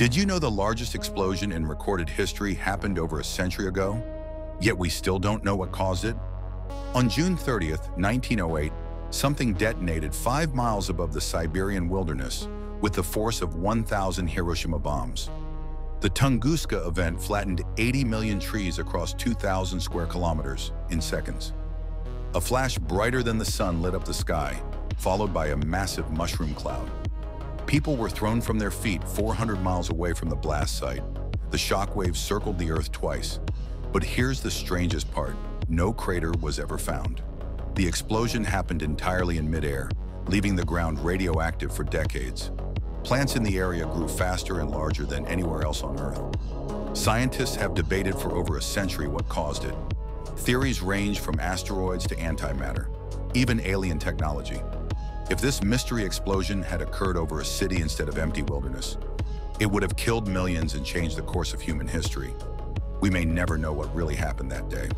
Did you know the largest explosion in recorded history happened over a century ago? Yet we still don't know what caused it? On June 30th, 1908, something detonated five miles above the Siberian wilderness with the force of 1,000 Hiroshima bombs. The Tunguska event flattened 80 million trees across 2,000 square kilometers in seconds. A flash brighter than the sun lit up the sky, followed by a massive mushroom cloud. People were thrown from their feet 400 miles away from the blast site. The shockwaves circled the Earth twice. But here's the strangest part. No crater was ever found. The explosion happened entirely in midair, leaving the ground radioactive for decades. Plants in the area grew faster and larger than anywhere else on Earth. Scientists have debated for over a century what caused it. Theories range from asteroids to antimatter, even alien technology. If this mystery explosion had occurred over a city instead of empty wilderness, it would have killed millions and changed the course of human history. We may never know what really happened that day.